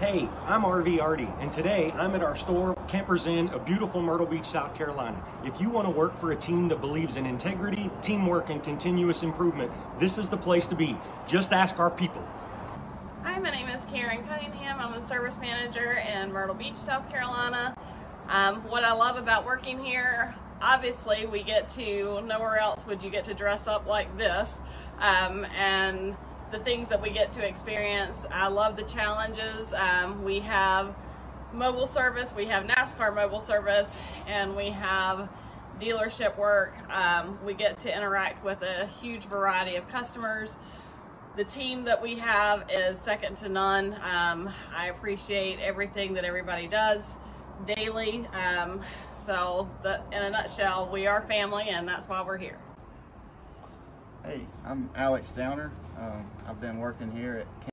Hey, I'm RV Artie, and today I'm at our store, Campers Inn of beautiful Myrtle Beach, South Carolina. If you want to work for a team that believes in integrity, teamwork, and continuous improvement, this is the place to be. Just ask our people. Hi, my name is Karen Cunningham. I'm the service manager in Myrtle Beach, South Carolina. Um, what I love about working here, obviously we get to, nowhere else would you get to dress up like this. Um, and the things that we get to experience. I love the challenges. Um, we have mobile service, we have NASCAR mobile service, and we have dealership work. Um, we get to interact with a huge variety of customers. The team that we have is second to none. Um, I appreciate everything that everybody does daily. Um, so the, in a nutshell, we are family and that's why we're here. Hey, I'm Alex Downer. Um, I've been working here at